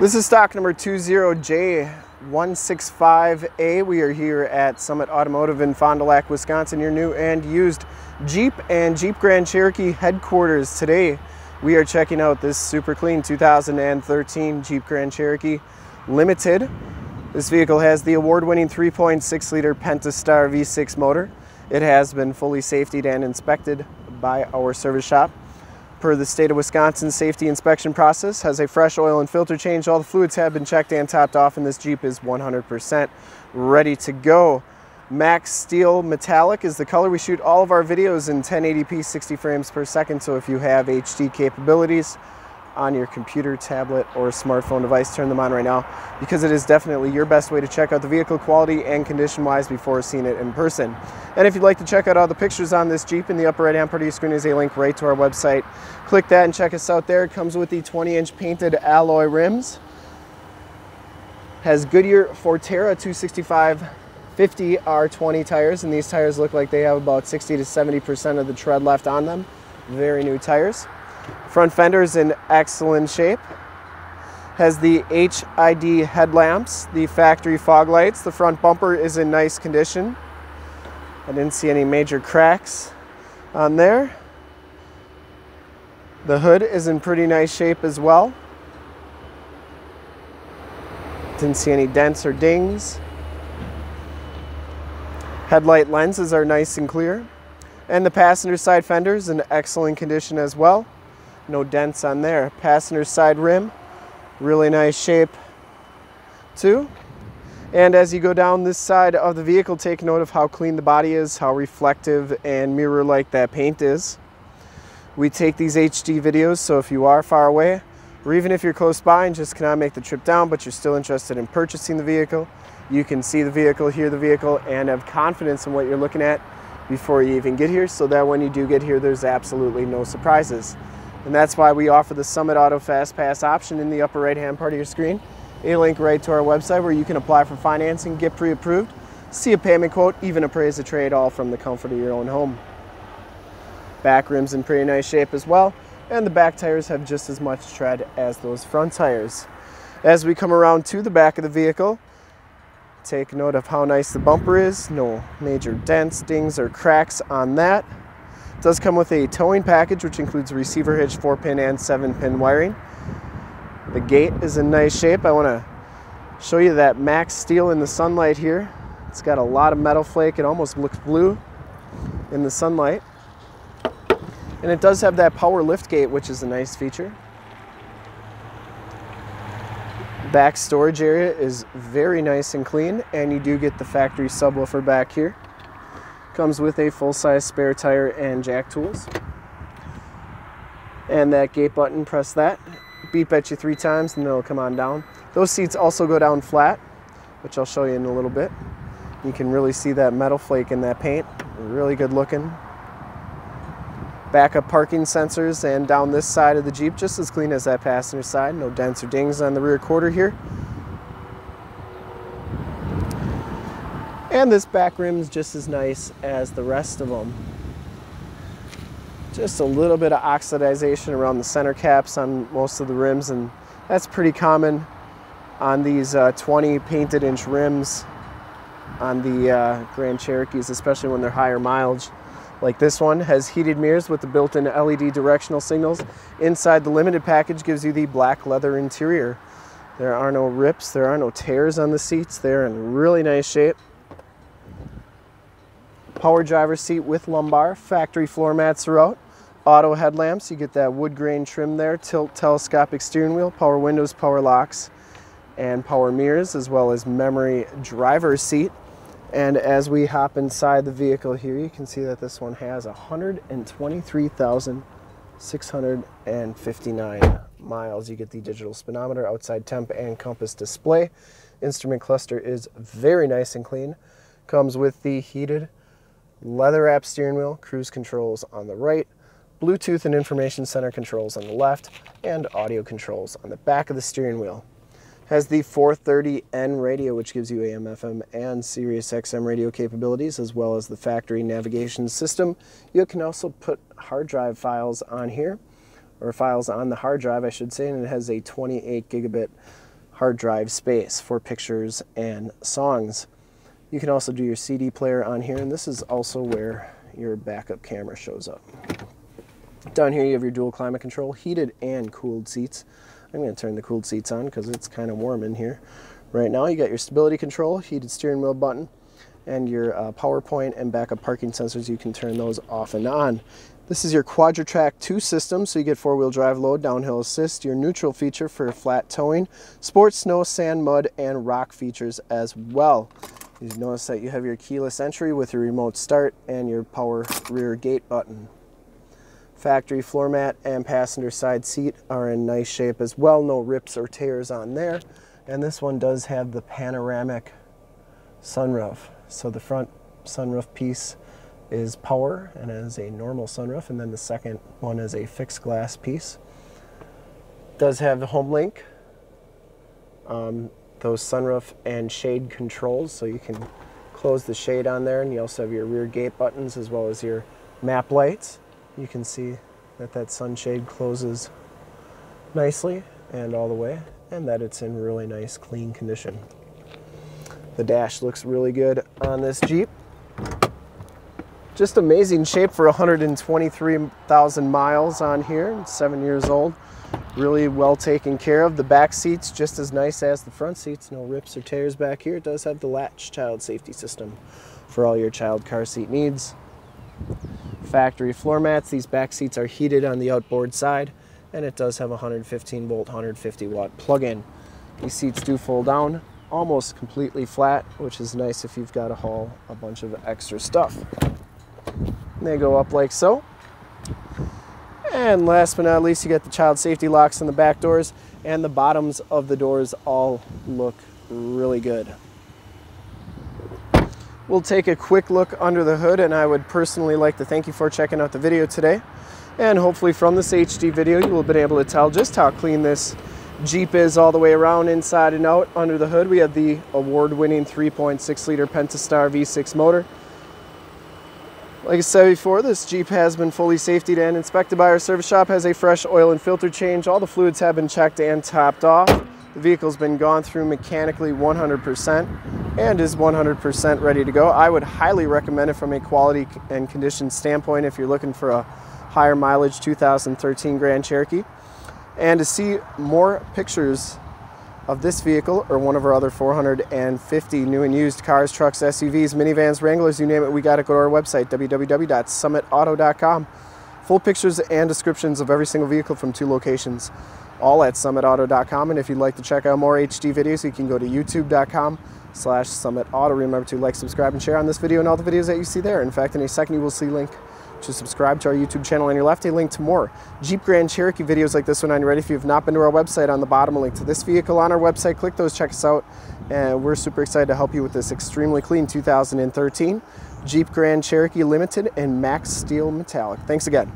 This is stock number 20J165A. We are here at Summit Automotive in Fond du Lac, Wisconsin, your new and used Jeep and Jeep Grand Cherokee headquarters. Today, we are checking out this super clean 2013 Jeep Grand Cherokee Limited. This vehicle has the award-winning 3.6 liter Pentastar V6 motor. It has been fully safetied and inspected by our service shop per the state of Wisconsin safety inspection process, has a fresh oil and filter change. All the fluids have been checked and topped off and this Jeep is 100% ready to go. Max Steel Metallic is the color. We shoot all of our videos in 1080p 60 frames per second, so if you have HD capabilities, on your computer, tablet, or smartphone device. Turn them on right now because it is definitely your best way to check out the vehicle quality and condition wise before seeing it in person. And if you'd like to check out all the pictures on this Jeep in the upper right hand part of your screen is a link right to our website. Click that and check us out there. It comes with the 20 inch painted alloy rims. Has Goodyear Fortera 265 50 R20 tires and these tires look like they have about 60 to 70% of the tread left on them. Very new tires. Front fender is in excellent shape. Has the HID headlamps, the factory fog lights. The front bumper is in nice condition. I didn't see any major cracks on there. The hood is in pretty nice shape as well. Didn't see any dents or dings. Headlight lenses are nice and clear. And the passenger side fender is in excellent condition as well no dents on there. Passenger side rim, really nice shape too. And as you go down this side of the vehicle, take note of how clean the body is, how reflective and mirror-like that paint is. We take these HD videos, so if you are far away, or even if you're close by and just cannot make the trip down, but you're still interested in purchasing the vehicle, you can see the vehicle, hear the vehicle, and have confidence in what you're looking at before you even get here, so that when you do get here, there's absolutely no surprises. And that's why we offer the Summit Auto Fast Pass option in the upper right hand part of your screen. A link right to our website where you can apply for financing, get pre-approved, see a payment quote, even appraise a trade all from the comfort of your own home. Back rim's in pretty nice shape as well, and the back tires have just as much tread as those front tires. As we come around to the back of the vehicle, take note of how nice the bumper is. No major dents, dings, or cracks on that. It does come with a towing package, which includes receiver hitch, 4-pin and 7-pin wiring. The gate is in nice shape. I want to show you that max steel in the sunlight here. It's got a lot of metal flake. It almost looks blue in the sunlight. And it does have that power lift gate, which is a nice feature. Back storage area is very nice and clean, and you do get the factory subwoofer back here. Comes with a full-size spare tire and jack tools. And that gate button, press that. Beep at you three times and it'll come on down. Those seats also go down flat, which I'll show you in a little bit. You can really see that metal flake in that paint. Really good looking. Backup parking sensors and down this side of the Jeep, just as clean as that passenger side. No dents or dings on the rear quarter here. And this back rim is just as nice as the rest of them. Just a little bit of oxidization around the center caps on most of the rims and that's pretty common on these uh, 20 painted inch rims on the uh, Grand Cherokees, especially when they're higher mileage. Like this one has heated mirrors with the built-in LED directional signals. Inside the limited package gives you the black leather interior. There are no rips, there are no tears on the seats. They're in really nice shape power driver seat with lumbar, factory floor mats throughout, auto headlamps, you get that wood grain trim there, tilt telescopic steering wheel, power windows, power locks, and power mirrors, as well as memory driver seat. And as we hop inside the vehicle here, you can see that this one has 123,659 miles. You get the digital speedometer, outside temp, and compass display. Instrument cluster is very nice and clean. Comes with the heated leather wrap steering wheel, cruise controls on the right, Bluetooth and information center controls on the left, and audio controls on the back of the steering wheel. Has the 430N radio, which gives you AM, FM, and Sirius XM radio capabilities, as well as the factory navigation system. You can also put hard drive files on here, or files on the hard drive, I should say, and it has a 28 gigabit hard drive space for pictures and songs. You can also do your CD player on here, and this is also where your backup camera shows up. Down here you have your dual climate control, heated and cooled seats. I'm going to turn the cooled seats on because it's kind of warm in here. Right now you got your stability control, heated steering wheel button, and your uh, PowerPoint and backup parking sensors. You can turn those off and on. This is your Quadra-Trac 2 system, so you get four-wheel drive load, downhill assist, your neutral feature for flat towing, sports, snow, sand, mud, and rock features as well. You notice that you have your keyless entry with your remote start and your power rear gate button. Factory floor mat and passenger side seat are in nice shape as well. No rips or tears on there. And this one does have the panoramic sunroof. So the front sunroof piece is power and is a normal sunroof. And then the second one is a fixed glass piece. Does have the home link, um, those sunroof and shade controls. So you can close the shade on there. And you also have your rear gate buttons as well as your map lights you can see that that sunshade closes nicely and all the way and that it's in really nice clean condition. The dash looks really good on this Jeep. Just amazing shape for 123,000 miles on here, seven years old. Really well taken care of. The back seats just as nice as the front seats, no rips or tears back here. It does have the latch child safety system for all your child car seat needs factory floor mats. These back seats are heated on the outboard side and it does have a 115 volt 150 watt plug-in. These seats do fold down almost completely flat which is nice if you've got to haul a bunch of extra stuff. And they go up like so. And last but not least you get the child safety locks on the back doors and the bottoms of the doors all look really good. We'll take a quick look under the hood and I would personally like to thank you for checking out the video today. And hopefully from this HD video you will have been able to tell just how clean this Jeep is all the way around inside and out. Under the hood we have the award-winning 3.6 liter Pentastar V6 motor. Like I said before, this Jeep has been fully safetied and inspected by our service shop, has a fresh oil and filter change. All the fluids have been checked and topped off. The vehicle's been gone through mechanically 100% and is 100% ready to go. I would highly recommend it from a quality and condition standpoint if you're looking for a higher mileage 2013 Grand Cherokee. And to see more pictures of this vehicle or one of our other 450 new and used cars, trucks, SUVs, minivans, Wranglers, you name it, we got to go to our website, www.summitauto.com. Full pictures and descriptions of every single vehicle from two locations all at summitauto.com. And if you'd like to check out more HD videos, you can go to youtube.com slash summitauto. Remember to like, subscribe, and share on this video and all the videos that you see there. In fact, in a second, you will see link to subscribe to our YouTube channel on your left, a link to more Jeep Grand Cherokee videos like this one on your right. If you've not been to our website, on the bottom, a link to this vehicle on our website. Click those, check us out. And we're super excited to help you with this extremely clean 2013 Jeep Grand Cherokee Limited in Max Steel Metallic. Thanks again.